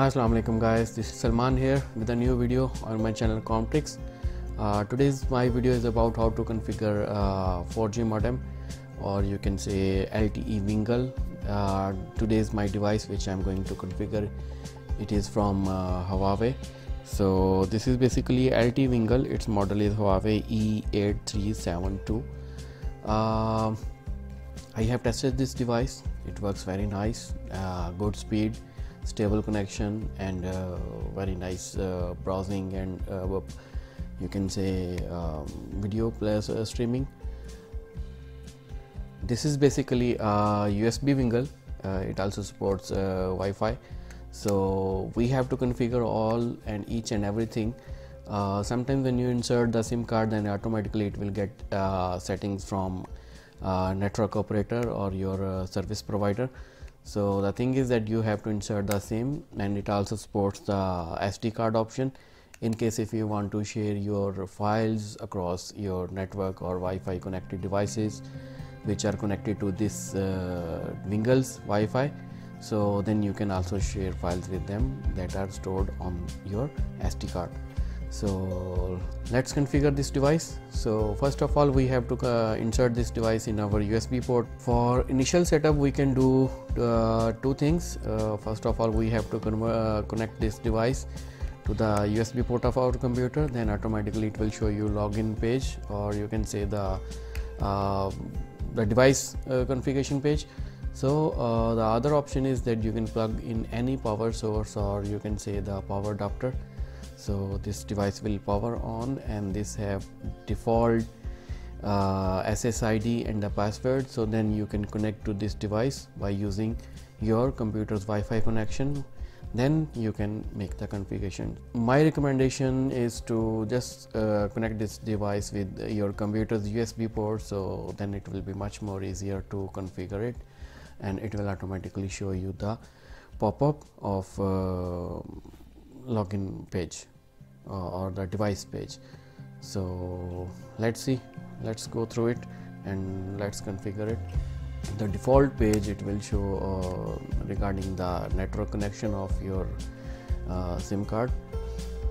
Assalamu alaikum guys. This is Salman here with a new video on my channel CommTricks. Uh, today's my video is about how to configure uh, 4G modem or you can say LTE Wingle. Uh, today's my device which I'm going to configure. It is from uh, Huawei. So this is basically LTE Wingle. Its model is Huawei E8372 uh, I have tested this device. It works very nice. Uh, good speed stable connection and uh, very nice uh, browsing and uh, you can say um, video plus uh, streaming. This is basically a USB wingle. Uh, it also supports uh, Wi-Fi. So we have to configure all and each and everything. Sometimes when you insert the SIM card then automatically it will get settings from network operator or your service provider so the thing is that you have to insert the SIM and it also supports the SD card option in case if you want to share your files across your network or Wi-Fi connected devices which are connected to this uh, Wingles Wi-Fi. So then you can also share files with them that are stored on your SD card so let's configure this device. So first of all we have to uh, insert this device in our USB port. For initial setup we can do uh, two things. Uh, first of all we have to uh, connect this device to the USB port of our computer. Then automatically it will show you login page or you can say the uh, the device uh, configuration page. So the other option is that you can plug in any power source or you can say the power adapter so this device will power on and this have default uh, SSID and the password. So then you can connect to this device by using your computer's Wi-Fi connection. Then you can make the configuration. My recommendation is to just uh, connect this device with your computer's USB port. So then it will be much more easier to configure it and it will automatically show you the pop-up of uh, login page or the device page. So let's see. Let's go through it and let's configure it. The default page it will show uh, regarding the network connection of your uh, sim card.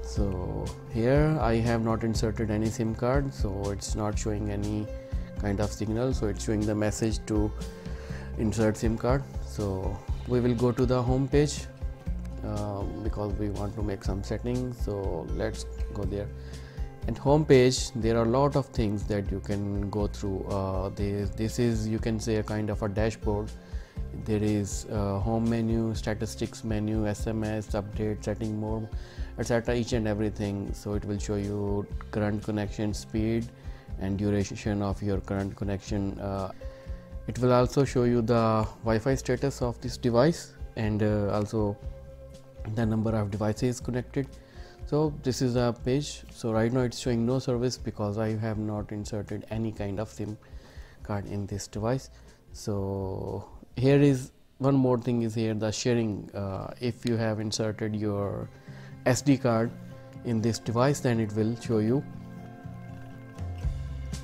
So here I have not inserted any sim card so it's not showing any kind of signal. So it's showing the message to insert sim card. So we will go to the home page uh, because we want to make some settings so let's go there. And home page there are a lot of things that you can go through. Uh, this, this is you can say a kind of a dashboard. There is home menu statistics menu sms update setting more etc each and everything. So it will show you current connection speed and duration of your current connection. Uh, it will also show you the Wi-Fi status of this device and uh, also the number of devices connected. So this is a page. So right now it's showing no service because I have not inserted any kind of SIM card in this device. So here is one more thing is here the sharing uh, if you have inserted your SD card in this device then it will show you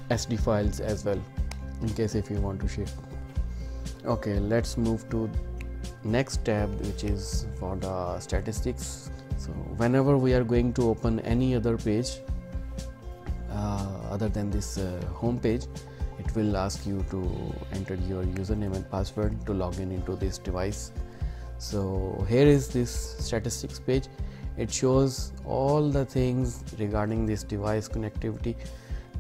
SD files as well in case if you want to share. Okay let's move to next tab which is for the statistics. So whenever we are going to open any other page uh, other than this uh, home page it will ask you to enter your username and password to log in into this device. So here is this statistics page. It shows all the things regarding this device connectivity.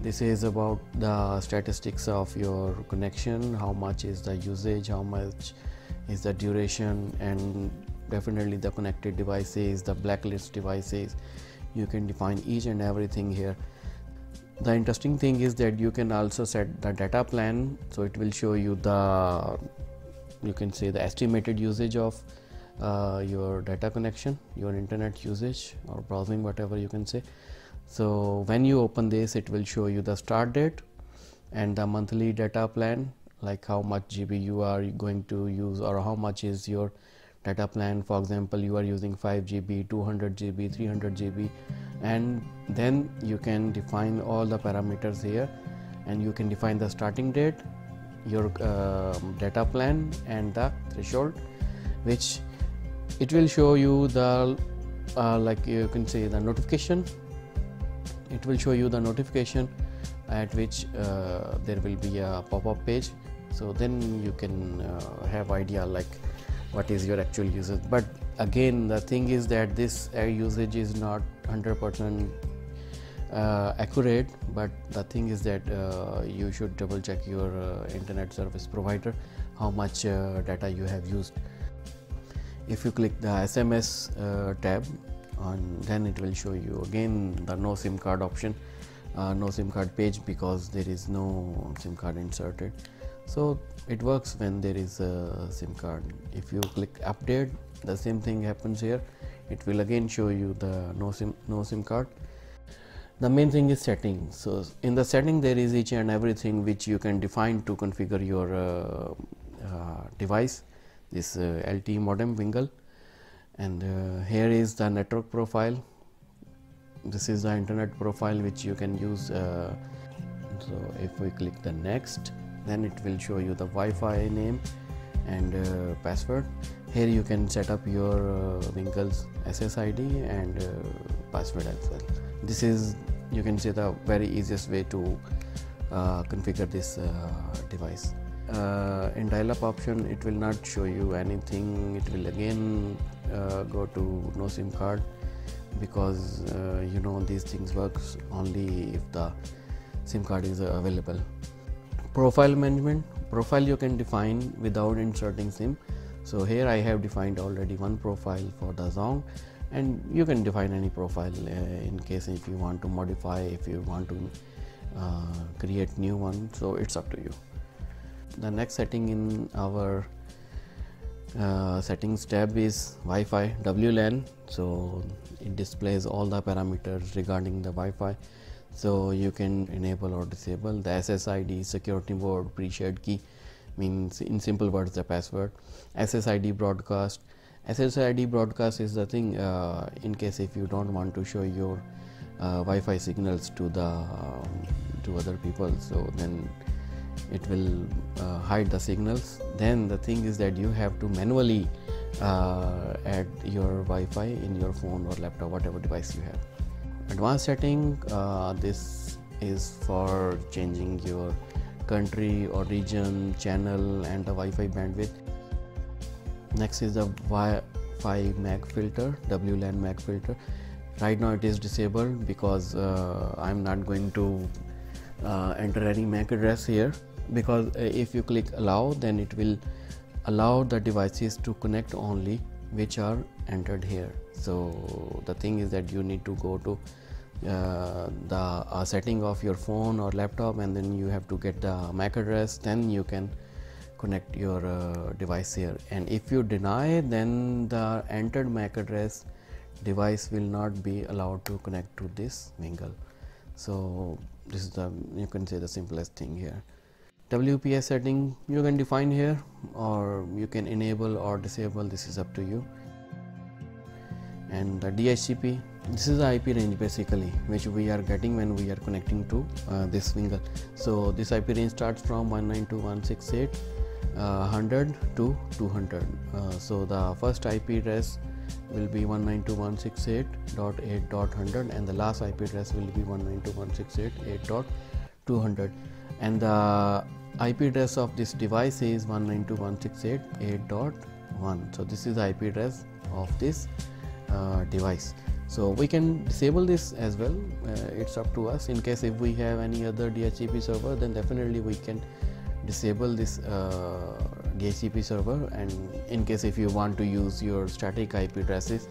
This is about the statistics of your connection how much is the usage how much is the duration and definitely the connected devices the blacklist devices. You can define each and everything here. The interesting thing is that you can also set the data plan. So it will show you the you can say the estimated usage of uh, your data connection your internet usage or browsing whatever you can say. So when you open this it will show you the start date and the monthly data plan like how much GB you are going to use or how much is your data plan. For example you are using 5 GB 200 GB 300 GB and then you can define all the parameters here and you can define the starting date your uh, data plan and the threshold which it will show you the uh, like you can say the notification. It will show you the notification at which uh, there will be a pop-up page so then you can uh, have idea like what is your actual usage. But again the thing is that this air usage is not 100% uh, accurate. But the thing is that uh, you should double check your uh, internet service provider how much uh, data you have used. If you click the sms uh, tab on then it will show you again the no sim card option no sim card page because there is no sim card inserted so it works when there is a sim card. If you click update the same thing happens here. It will again show you the no sim no sim card. The main thing is setting so in the setting there is each and everything which you can define to configure your uh, uh, device. This uh, LTE modem Wingle. And uh, here is the network profile. This is the internet profile which you can use uh, so if we click the next then it will show you the Wi-Fi name and uh, password. Here you can set up your uh, Wingle's SSID and uh, password as well. This is you can say the very easiest way to uh, configure this uh, device. Uh, in dial-up option it will not show you anything. It will again uh, go to no sim card because you know these things works only if the sim card is available profile management profile you can define without inserting sim. So here i have defined already one profile for the zong and you can define any profile uh, in case if you want to modify if you want to uh, create new one. So it's up to you. The next setting in our uh, settings tab is Wi-Fi WLAN so it displays all the parameters regarding the Wi-Fi so you can enable or disable the SSID security mode pre-shared key means in simple words the password. SSID broadcast. SSID broadcast is the thing uh, in case if you don't want to show your uh, Wi-Fi signals to the um, to other people so then it will uh, hide the signals. Then the thing is that you have to manually uh, add your Wi-Fi in your phone or laptop whatever device you have advanced setting uh, this is for changing your country or region channel and the Wi-Fi bandwidth. Next is the Wi-Fi MAC filter WLAN MAC filter. Right now it is disabled because uh, I'm not going to uh, enter any MAC address here because uh, if you click allow then it will allow the devices to connect only which are entered here. So the thing is that you need to go to uh, the uh, setting of your phone or laptop and then you have to get the MAC address. Then you can connect your uh, device here. And if you deny then the entered MAC address device will not be allowed to connect to this Wingle. So this is the you can say the simplest thing here WPS setting you can define here or you can enable or disable this is up to you. And the DHCP this is the IP range basically which we are getting when we are connecting to uh, this Wingle. So this IP range starts from 192.168 uh, 100 to 200 uh, so the first IP address will be 192.168.8.100 and the last IP address will be 192.168.8.200 and the IP address of this device is 192.168.8.1 so this is the IP address of this uh, device. So we can disable this as well. Uh, it's up to us. In case if we have any other DHCP server then definitely we can disable this uh, DHCP server. And in case if you want to use your static IP addresses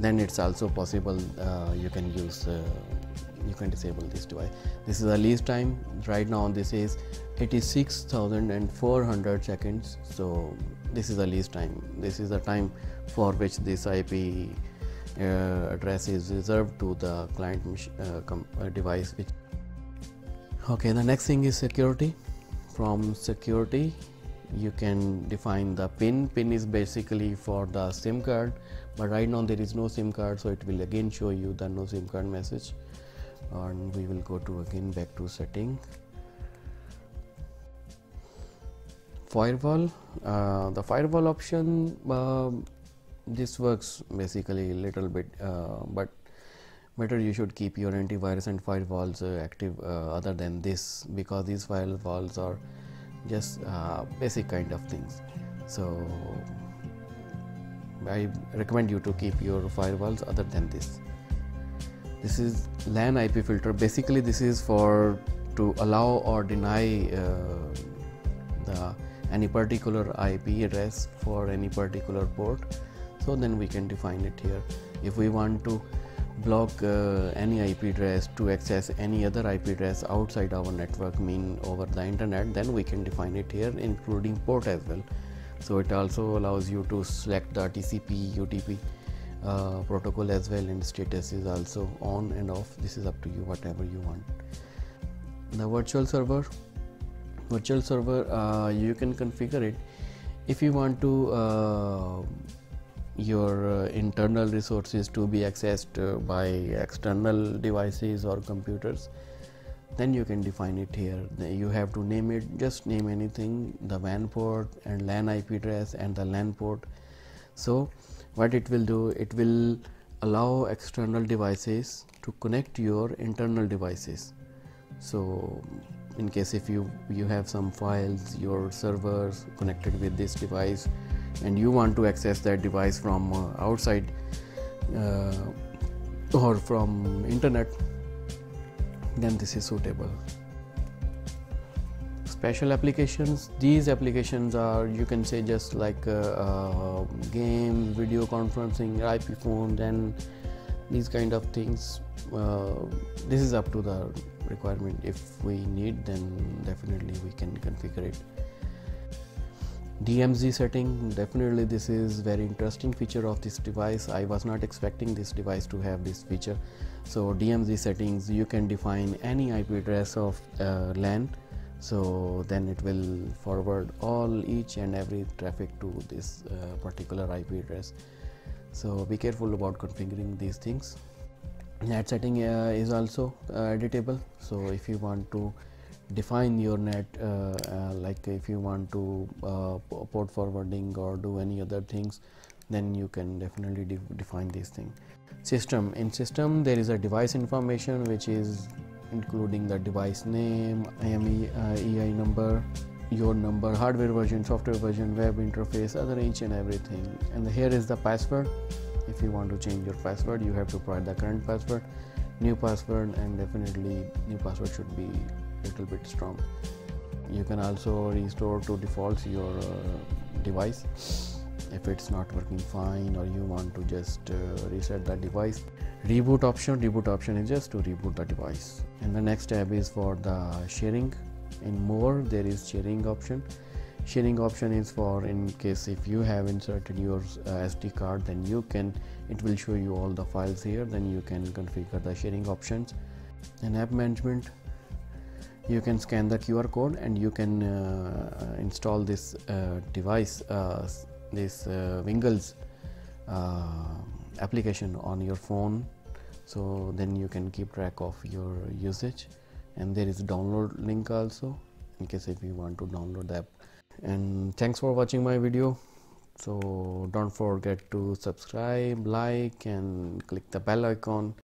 then it's also possible uh, you can use uh, you can disable this device. This is the least time. Right now this is 86400 seconds. So this is the least time. This is the time for which this ip uh, address is reserved to the client uh, uh, device which okay the next thing is security. From security you can define the pin. Pin is basically for the sim card but right now there is no sim card so it will again show you the no sim card message and we will go to again back to setting. Firewall uh, the firewall option uh, this works basically a little bit uh, but better you should keep your antivirus and firewalls uh, active uh, other than this because these firewalls are just uh, basic kind of things. So I recommend you to keep your firewalls other than this this is LAN IP filter. Basically this is for to allow or deny uh, the any particular IP address for any particular port. So then we can define it here. If we want to block uh, any IP address to access any other IP address outside our network mean over the internet then we can define it here including port as well. So it also allows you to select the TCP UDP uh, protocol as well and status is also on and off. This is up to you whatever you want. The virtual server virtual server uh, you can configure it. If you want to uh, your uh, internal resources to be accessed uh, by external devices or computers then you can define it here. You have to name it just name anything the WAN port and LAN IP address and the LAN port. So what it will do it will allow external devices to connect your internal devices. So in case if you you have some files your servers connected with this device and you want to access that device from uh, outside uh, or from internet then this is suitable special applications. These applications are you can say just like uh, uh, video conferencing ip phones and these kind of things. Uh, this is up to the requirement. If we need then definitely we can configure it. DMZ setting definitely this is very interesting feature of this device. I was not expecting this device to have this feature. So DMZ settings you can define any IP address of uh, LAN so then it will forward all each and every traffic to this uh, particular IP address. So be careful about configuring these things. Net setting uh, is also uh, editable. So if you want to define your net uh, uh, like if you want to uh, port forwarding or do any other things then you can definitely de define these things system in system there is a device information which is including the device name IMEI uh, number your number hardware version software version web interface other each and everything. And here is the password. If you want to change your password you have to provide the current password new password and definitely new password should be a little bit strong. You can also restore to defaults your uh, device if it's not working fine or you want to just uh, reset the device reboot option reboot option is just to reboot the device. And the next tab is for the sharing. In more there is sharing option. Sharing option is for in case if you have inserted your uh, sd card then you can it will show you all the files here. Then you can configure the sharing options. And app management you can scan the QR code and you can uh, install this uh, device uh, this uh, Wingles uh, application on your phone. So then you can keep track of your usage. And there is a download link also in case if you want to download the app. And thanks for watching my video. So don't forget to subscribe like and click the bell icon